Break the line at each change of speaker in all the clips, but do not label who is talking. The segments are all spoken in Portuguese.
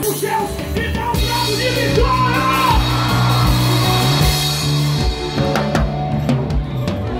para os.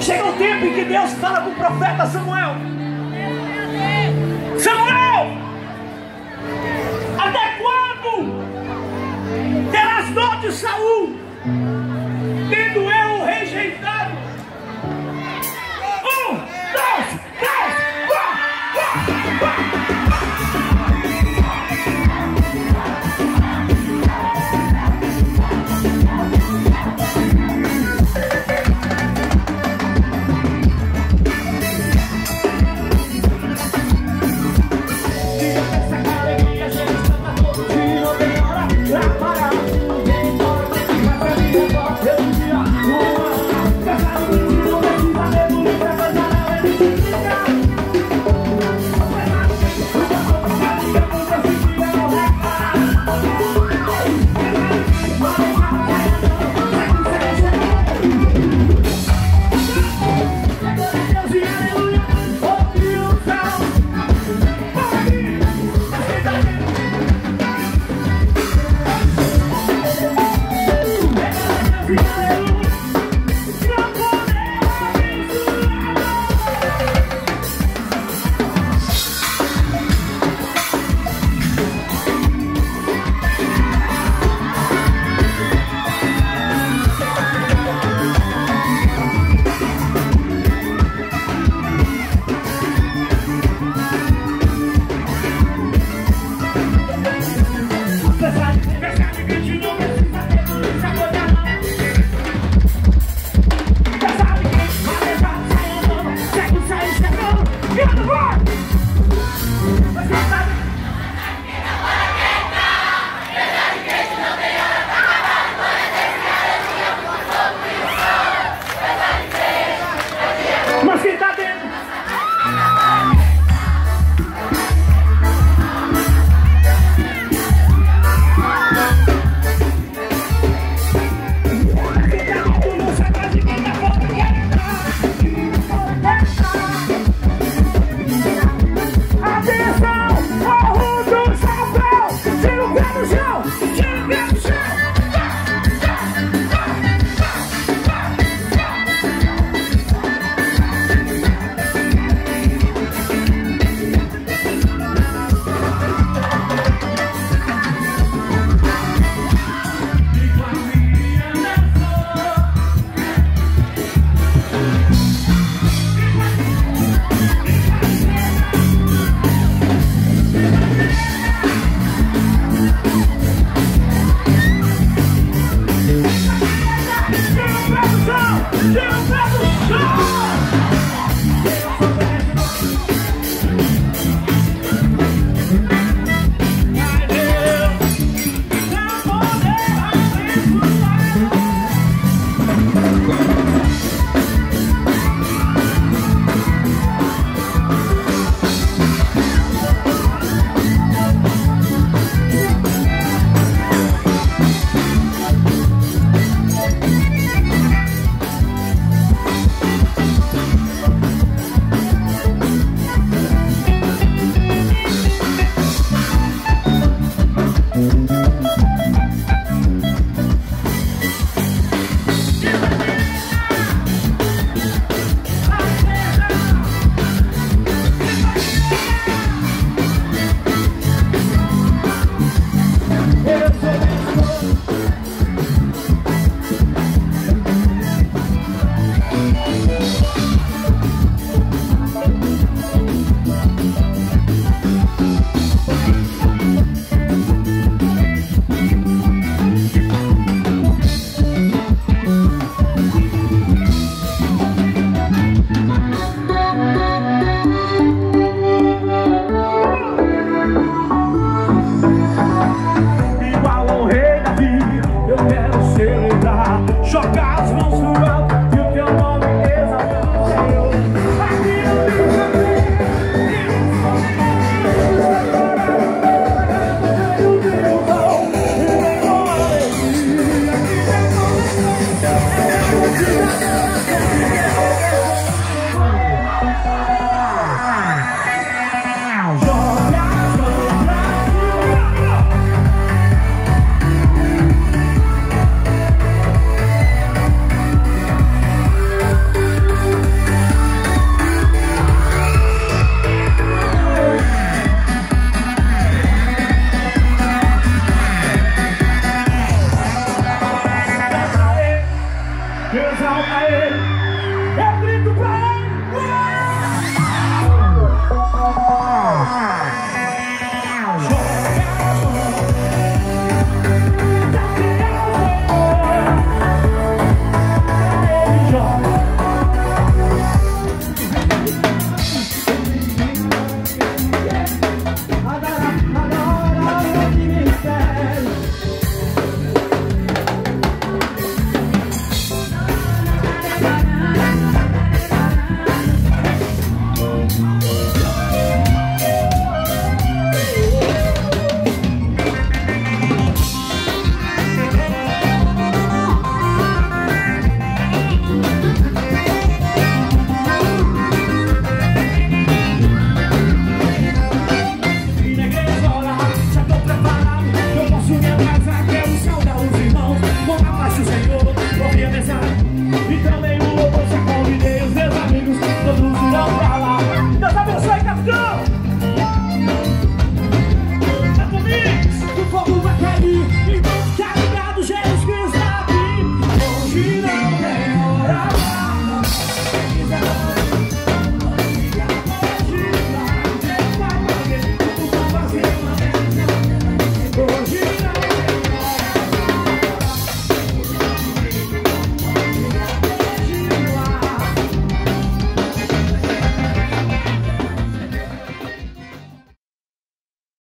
Chega um tempo em que Deus fala com o profeta Samuel. Samuel, até quando terás dor de Saul?